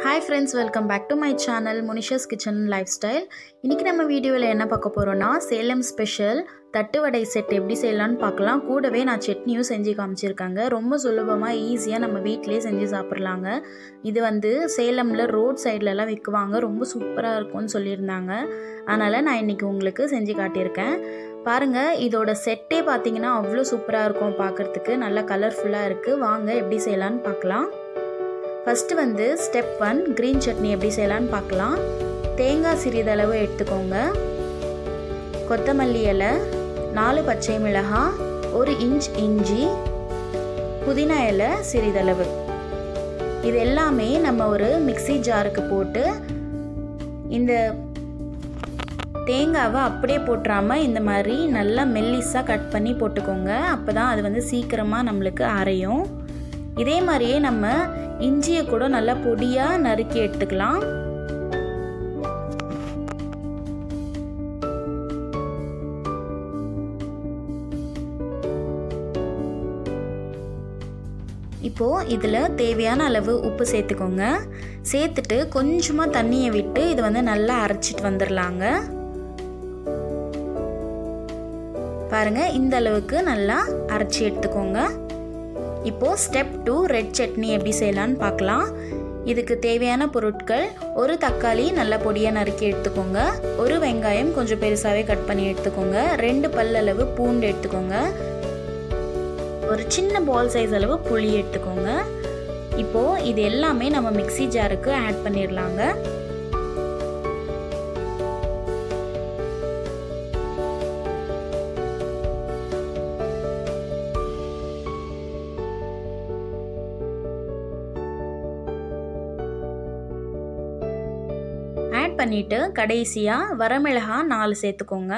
Hi friends welcome back to my channel Munisha's kitchen lifestyle இன்றைக்கி நம்ம வீடியோவில் என்ன பார்க்க போகிறோன்னா சேலம் ஸ்பெஷல் தட்டு வடை செட் எப்படி செய்யலான்னு பார்க்கலாம். கூடவே நான் சட்னியும் செஞ்சு காமிச்சிருக்காங்க. ரொம்ப சுலபமாக ஈஸியாக நம்ம வீட்டிலே செஞ்சு சாப்பிட்லாங்க. இது வந்து சேலமில் ரோட் சைட்லலாம் விற்குவாங்க ரொம்ப சூப்பராக இருக்கும்னு சொல்லியிருந்தாங்க. அதனால் நான் இன்றைக்கி உங்களுக்கு செஞ்சு காட்டியிருக்கேன். பாருங்கள் இதோட செட்டே பார்த்தீங்கன்னா அவ்வளோ சூப்பராக இருக்கும் பார்க்குறதுக்கு. நல்லா கலர்ஃபுல்லாக இருக்குது வாங்க எப்படி செய்யலான்னு பார்க்கலாம். ஃபஸ்ட்டு வந்து ஸ்டெப் ஒன் க்ரீன் சட்னி எப்படி செய்யலான்னு பார்க்கலாம். தேங்காய் சிறிதளவு எடுத்துக்கோங்க. கொத்தமல்லி இலை நாலு பச்சை மிளகாய் ஒரு இன்ச் இஞ்சி புதினா இலை சிறிதளவு. இது எல்லாமே நம்ம ஒரு மிக்சி ஜாருக்கு போட்டு இந்த தேங்காவை அப்படியே போட்டுறாமல் இந்த மாதிரி நல்லா மெல்லிஸாக கட் பண்ணி போட்டுக்கோங்க. அப்போ தான் அது வந்து சீக்கிரமாக நம்மளுக்கு அரையும். இதே மாதிரியே நம்ம இஞ்சியை கூட நல்லா பொடியாக நறுக்கி எடுத்துக்கலாம். இப்போது இதில் தேவையான அளவு உப்பு சேர்த்துக்கோங்க. சேர்த்துட்டு கொஞ்சமாக தண்ணியை விட்டு இதை வந்து நல்லா அரைச்சிட்டு வந்துடலாங்க பாருங்கள் இந்த அளவுக்கு நல்லா அரைச்சி எடுத்துக்கோங்க. இப்போது ஸ்டெப் டூ ரெட் சட்னி எப்படி செய்யலான்னு பார்க்கலாம். இதுக்கு தேவையான பொருட்கள் ஒரு தக்காளி நல்ல பொடியாக நறுக்கி எடுத்துக்கோங்க. ஒரு வெங்காயம் கொஞ்சம் பெருசாகவே கட் பண்ணி எடுத்துக்கோங்க. ரெண்டு பல்லளவு பூண்டு எடுத்துக்கோங்க. ஒரு சின்ன பால் சைஸ் அளவு புளி எடுத்துக்கோங்க. இப்போது இது எல்லாமே நம்ம மிக்சி ஜாருக்கு ஆட் பண்ணிடலாங்க. பண்ணிவிட்டு கடைசியாக வரமிளகா நாலு சேர்த்துக்கோங்க.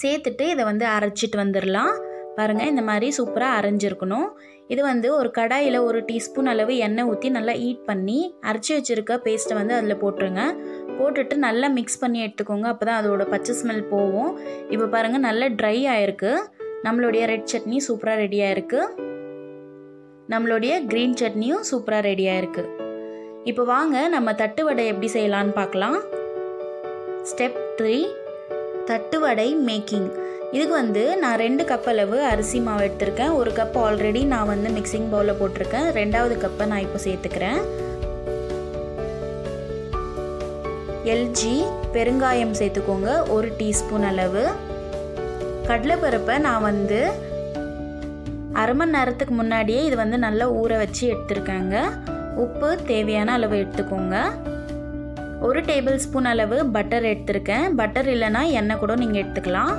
சேர்த்துட்டு இதை வந்து அரைச்சிட்டு வந்துடலாம் பாருங்கள் இந்த மாதிரி சூப்பராக அரைஞ்சிருக்கணும். இது வந்து ஒரு கடாயில் ஒரு டீஸ்பூன் அளவு எண்ணெய் ஊற்றி நல்லா ஈட் பண்ணி அரைச்சி வச்சுருக்க பேஸ்ட்டை வந்து அதில் போட்டுருங்க. போட்டுட்டு நல்லா மிக்ஸ் பண்ணி எடுத்துக்கோங்க. அப்போ தான் அதோட பச்சை ஸ்மெல் போகும். இப்போ பாருங்கள் நல்லா ட்ரை ஆகிருக்கு நம்மளுடைய ரெட் சட்னி சூப்பராக ரெடி ஆகிருக்கு நம்மளுடைய க்ரீன் சட்னியும் சூப்பராக ரெடி ஆகிருக்கு இப்போ வாங்க நம்ம தட்டு வடை எப்படி செய்யலான்னு பார்க்கலாம். ஸ்டெப் த்ரீ தட்டுவடை மேக்கிங் இதுக்கு வந்து நான் ரெண்டு கப் அளவு அரிசி மாவு எடுத்திருக்கேன். ஒரு கப் ஆல்ரெடி நான் வந்து மிக்சிங் பவுலில் போட்டிருக்கேன். ரெண்டாவது கப்பை நான் இப்போ சேர்த்துக்கிறேன். எல்ஜி பெருங்காயம் சேர்த்துக்கோங்க. ஒரு டீஸ்பூன் அளவு. கடலைப்பருப்பை நான் வந்து அரை மணி நேரத்துக்கு முன்னாடியே இது வந்து நல்லா ஊற வச்சு எடுத்திருக்கேங்க. உப்பு தேவையான அளவு எடுத்துக்கோங்க. ஒரு டேபிள் ஸ்பூன் அளவு பட்டர் எடுத்திருக்கேன். பட்டர் இல்லைன்னா எண்ணெய் கூட நீங்கள் எடுத்துக்கலாம்.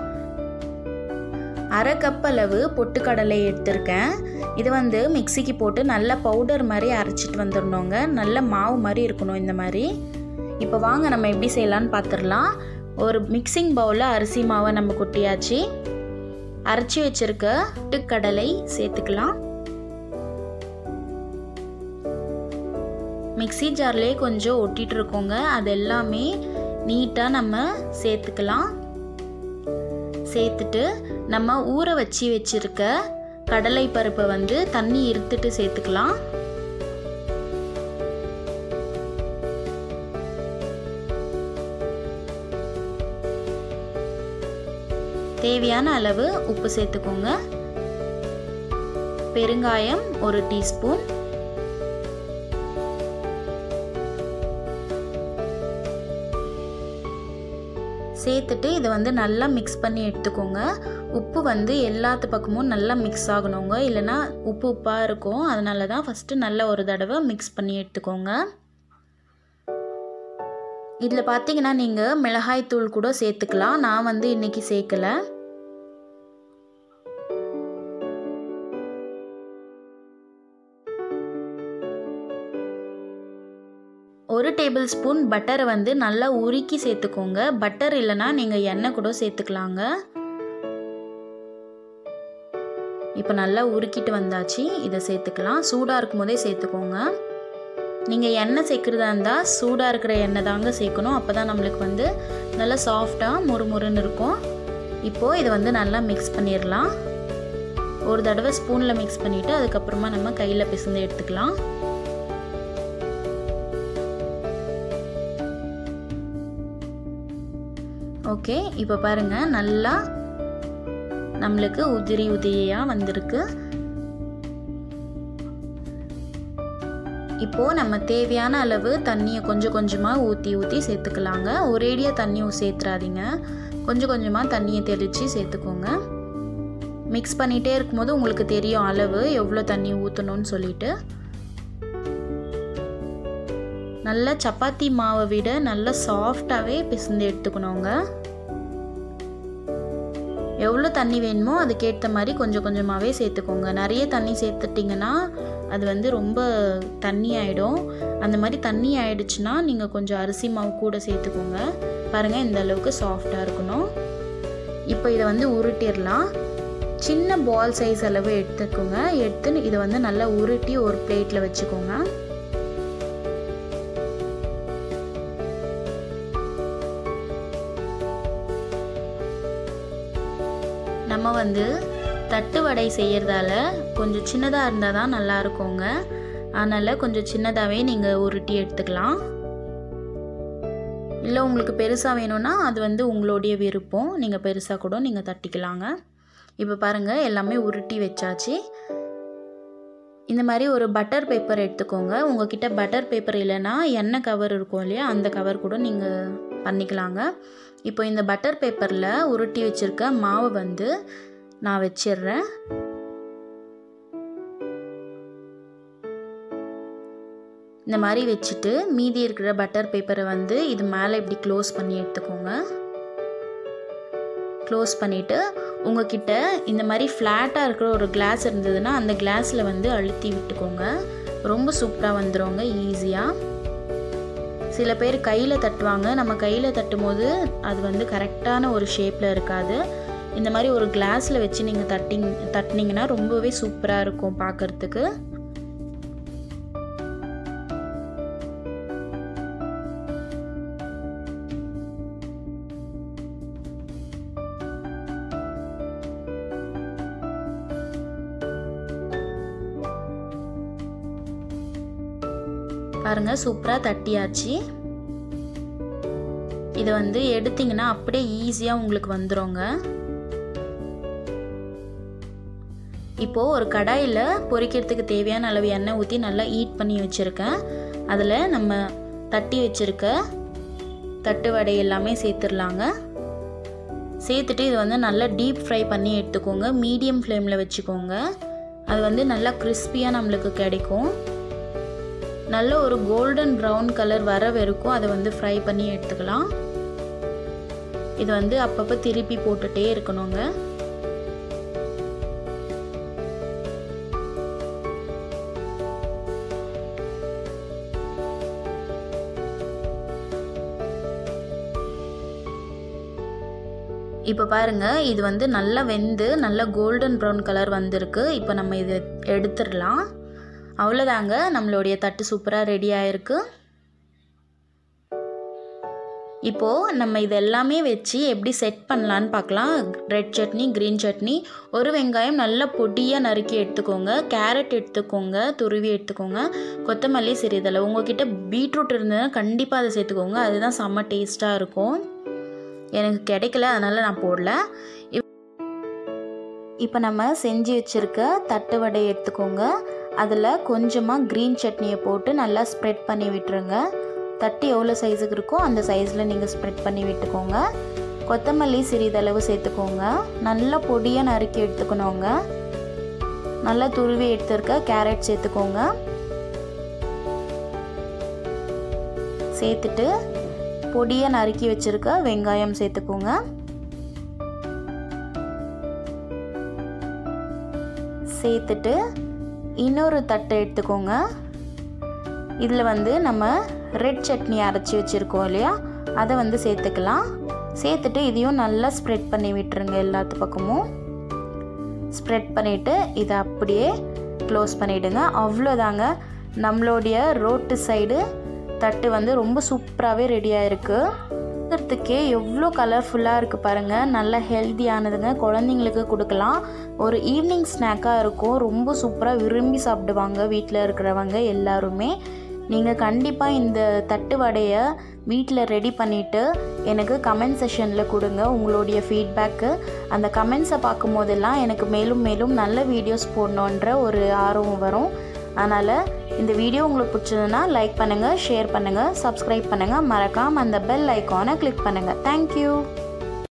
அரை கப் அளவு பொட்டுக்கடலை எடுத்திருக்கேன். இது வந்து மிக்சிக்கு போட்டு நல்ல பவுடர் மாதிரி அரைச்சிட்டு வந்துடணுங்க. நல்ல மாவு மாதிரி இருக்கணும் இந்த மாதிரி. இப்போ வாங்க நம்ம எப்படி செய்யலான்னு பார்த்துடலாம் ஒரு மிக்சிங் பவுலில் அரிசி மாவை நம்ம கொட்டியாச்சு. அரைச்சி வச்சுருக்க பொட்டுக்கடலை சேர்த்துக்கலாம். மிக்சி ஜார்லேயே கொஞ்சம் ஒட்டிகிட்டு இருக்கோங்க அது எல்லாமே நீட்டாக நம்ம சேர்த்துக்கலாம். சேர்த்துட்டு நம்ம ஊற வச்சு வச்சுருக்க கடலை பருப்பை வந்து தண்ணி இருத்துட்டு சேர்த்துக்கலாம். தேவையான அளவு உப்பு சேர்த்துக்கோங்க. பெருங்காயம் ஒரு டீஸ்பூன். சேர்த்துட்டு இதை வந்து நல்லா மிக்ஸ் பண்ணி எடுத்துக்கோங்க. உப்பு வந்து எல்லாத்து பக்கமும் நல்லா மிக்ஸ் ஆகணுங்க. இல்லைனா உப்பு உப்பாக இருக்கும். அதனால தான் ஃபஸ்ட்டு நல்லா ஒரு தடவை மிக்ஸ் பண்ணி எடுத்துக்கோங்க. இதில் பார்த்தீங்கன்னா நீங்கள் மிளகாய் தூள் கூட சேர்த்துக்கலாம். நான் வந்து இன்றைக்கி சேர்க்கலை. டேபிள் ஸ்பூன் பட்டரை வந்து நல்லா உருக்கி சேர்த்துக்கோங்க. பட்டர் இல்லைன்னா நீங்கள் எண்ணெய் கூட சேர்த்துக்கலாங்க. இப்போ நல்லா உருக்கிட்டு வந்தாச்சு. இதை சேர்த்துக்கலாம். சூடாக இருக்கும் போதே சேர்த்துக்கோங்க. நீங்கள் எண்ணெய் சேர்க்குறதா இருந்தால் சூடாக இருக்கிற எண்ணெய் தாங்க சேர்க்கணும். அப்போ தான் நம்மளுக்கு வந்து நல்லா சாஃப்டாக முறுமுறுன்னு இருக்கும். இப்போது இதை வந்து நல்லா மிக்ஸ் பண்ணிடலாம். ஒரு தடவை ஸ்பூனில் மிக்ஸ் பண்ணிவிட்டு அதுக்கப்புறமா நம்ம கையில் பிசைந்து எடுத்துக்கலாம். ஓகே இப்போ பாருங்கள் நல்லா நம்மளுக்கு உதிரி உதிரியாக வந்திருக்கு. இப்போது நம்ம தேவையான அளவு தண்ணியை கொஞ்சம் கொஞ்சமாக ஊற்றி ஊற்றி சேர்த்துக்கலாங்க. ஒரேடியாக தண்ணி சேர்த்துறாதீங்க. கொஞ்சம் கொஞ்சமாக தண்ணியை தெளித்து சேர்த்துக்கோங்க. மிக்ஸ் பண்ணிகிட்டே இருக்கும்போது உங்களுக்கு தெரியும் அளவு எவ்வளோ தண்ணி ஊற்றணும்னு சொல்லிட்டு. நல்லா சப்பாத்தி மாவை விட நல்லா சாஃப்டாகவே பிசைந்து எடுத்துக்கணுங்க. எவ்வளோ தண்ணி வேணுமோ அதுக்கேற்ற மாதிரி கொஞ்சம் கொஞ்சமாகவே சேர்த்துக்கோங்க. நிறைய தண்ணி சேர்த்துட்டிங்கன்னா அது வந்து ரொம்ப தண்ணி ஆகிடும் அந்த மாதிரி தண்ணி ஆயிடுச்சுன்னா நீங்கள் கொஞ்சம் அரிசி மாவு கூட சேர்த்துக்கோங்க. பாருங்கள் இந்த அளவுக்கு சாஃப்டாக இருக்கணும். இப்போ இதை வந்து உருட்டிடலாம். சின்ன பால் சைஸ் அளவு எடுத்துக்கோங்க. எடுத்து இதை வந்து நல்லா உருட்டி ஒரு பிளேட்டில் வச்சுக்கோங்க. வந்து தட்டு வடை செய்கிறதால கொஞ்சம் சின்னதாக இருந்தால் தான் நல்லா இருக்குங்க. அதனால் கொஞ்சம் சின்னதாகவே நீங்கள் உருட்டி எடுத்துக்கலாம். இல்லை உங்களுக்கு பெருசாக வேணும்னா அது வந்து உங்களுடைய விருப்பம். நீங்கள் பெருசாக கூட நீங்கள் தட்டிக்கலாங்க. இப்போ பாருங்கள் எல்லாமே உருட்டி வச்சாச்சு. இந்த மாதிரி ஒரு பட்டர் பேப்பர் எடுத்துக்கோங்க. உங்ககிட்ட பட்டர் பேப்பர் இல்லைன்னா எண்ணெய் கவர் இருக்கும் இல்லையா அந்த கவர் கூட நீங்கள் பண்ணிக்கலாங்க. இப்போ இந்த பட்டர் பேப்பரில் உருட்டி வச்சுருக்க மாவை வந்து நான் வச்சிடுறேன் இந்த மாதிரி வச்சுட்டு மீதி இருக்கிற பட்டர் பேப்பரை வந்து இது மேலே இப்படி க்ளோஸ் பண்ணி எடுத்துக்கோங்க. க்ளோஸ் பண்ணிவிட்டு உங்ககிட்ட இந்த மாதிரி ஃப்ளாட்டாக இருக்கிற ஒரு கிளாஸ் இருந்ததுன்னா அந்த கிளாஸில் வந்து அழுத்தி விட்டுக்கோங்க. ரொம்ப சூப்பராக வந்துடுங்க ஈஸியாக சில பேர் கையில் தட்டுவாங்க. நம்ம கையில் தட்டும் போது அது வந்து கரெக்டான ஒரு ஷேப்பில் இருக்காது. இந்த மாதிரி ஒரு கிளாஸில் வச்சு நீங்கள் தட்டிங் தட்டினீங்கன்னா ரொம்பவே சூப்பராக இருக்கும் பார்க்குறதுக்கு பாருங்கள் சூப்பராக தட்டியாச்சு. இதை வந்து எடுத்திங்கன்னா அப்படியே ஈஸியாக உங்களுக்கு வந்துடுங்க இப்போது ஒரு கடாயில் பொரிக்கிறதுக்கு தேவையான அளவு எண்ணெய் ஊற்றி நல்லா ஈட் பண்ணி வச்சுருக்கேன். அதில் நம்ம தட்டி வச்சுருக்க தட்டு வடை எல்லாமே சேர்த்துடலாங்க. சேர்த்துட்டு இது வந்து நல்லா டீப் ஃப்ரை பண்ணி எடுத்துக்கோங்க. மீடியம் ஃப்ளேமில் வச்சுக்கோங்க. அது வந்து நல்லா கிறிஸ்பியாக நம்மளுக்கு கிடைக்கும். நல்ல ஒரு கோல்டன் ப்ரௌன் கலர் வர வரைக்கும் அதை வந்து ஃப்ரை பண்ணி எடுத்துக்கலாம். இது வந்து அப்பப்போ திருப்பி போட்டுகிட்டே இருக்கணுங்க. இப்போ பாருங்கள் இது வந்து நல்லா வெந்து நல்லா கோல்டன் ப்ரௌன் கலர் வந்திருக்கு. இப்போ நம்ம இதை எடுத்துடலாம். அவ்வளோதாங்க நம்மளுடைய தட்டு சூப்பராக ரெடி ஆயிருக்கு. இப்போது நம்ம இது எல்லாமே வச்சு எப்படி செட் பண்ணலான்னு பார்க்கலாம். Red chutney green chutney. ஒரு வெங்காயம் நல்லா பொடியாக நறுக்கி எடுத்துக்கோங்க. கேரட் எடுத்துக்கோங்க துருவி எடுத்துக்கோங்க. கொத்தமல்லி சிறிதளவு. உங்கள்கிட்ட பீட்ரூட் இருந்ததுன்னா கண்டிப்பாக அதை சேர்த்துக்கோங்க. அதுதான் செம்ம டேஸ்ட்டாக இருக்கும். எனக்கு கிடைக்கல அதனால் நான் போடல. இப்போ நம்ம செஞ்சு வச்சுருக்க தட்டு வடை எடுத்துக்கோங்க. அதில் கொஞ்சமாக க்ரீன் சட்னியை போட்டு நல்லா ஸ்ப்ரெட் பண்ணி விட்டுருங்க. தட்டு எவ்வளோ சைஸுக்கு இருக்கோ அந்த சைஸில் நீங்கள் ஸ்ப்ரெட் பண்ணி விட்டுக்கோங்க. கொத்தமல்லி சிறிதளவு சேர்த்துக்கோங்க. நல்லா பொடியாக நறுக்கி எடுத்துக்கணுங்க. நல்லா துருவி எடுத்துருக்க கேரட் சேர்த்துக்கோங்க. சேர்த்துட்டு பொடியாக நறுக்கி வச்சுருக்க வெங்காயம் சேர்த்துக்கோங்க. சேர்த்துட்டு இன்னொரு தட்டை எடுத்துக்கோங்க. இதில் வந்து நம்ம ரெட் சட்னி அரைச்சி வச்சுருக்கோம் இல்லையா? அதை வந்து சேர்த்துக்கலாம். சேர்த்துட்டு இதையும் நல்லா ஸ்ப்ரெட் பண்ணி விட்டுருங்க எல்லாத்து பக்கமும். ஸ்ப்ரெட் பண்ணிவிட்டு இதை அப்படியே க்ளோஸ் பண்ணிவிடுங்க அவ்வளோதாங்க. நம்மளுடைய ரோட்டு சைடு தட்டு வந்து ரொம்ப சூப்பராகவே ரெடியாக இருக்குது பார்க்குறதுக்கே எவ்வளோ கலர்ஃபுல்லாக இருக்குது பாருங்கள் நல்ல ஹெல்த்தியானதுங்க குழந்தைங்களுக்கு கொடுக்கலாம். ஒரு ஈவினிங் ஸ்நாக்காக இருக்கும். ரொம்ப சூப்பராக விரும்பி சாப்பிடுவாங்க வீட்டில் இருக்கிறவங்க எல்லாருமே. நீங்கள் கண்டிப்பாக இந்த தட்டு வடையை வீட்டில் ரெடி பண்ணிவிட்டு எனக்கு கமெண்ட் செஷனில் கொடுங்க. உங்களுடைய ஃபீட்பேக்கு அந்த கமெண்ட்ஸை பார்க்கும் போதெல்லாம் எனக்கு மேலும் மேலும் நல்ல வீடியோஸ் போடணுன்ற ஒரு ஆர்வம் வரும். அதனால் இந்த வீடியோ உங்களுக்கு பிடிச்சதுன்னா லைக் பண்ணுங்கள் ஷேர் பண்ணுங்கள் சப்ஸ்கிரைப் பண்ணுங்கள் மறக்காமல் அந்த பெல் ஐக்கானை கிளிக் பண்ணுங்கள் தேங்க்யூ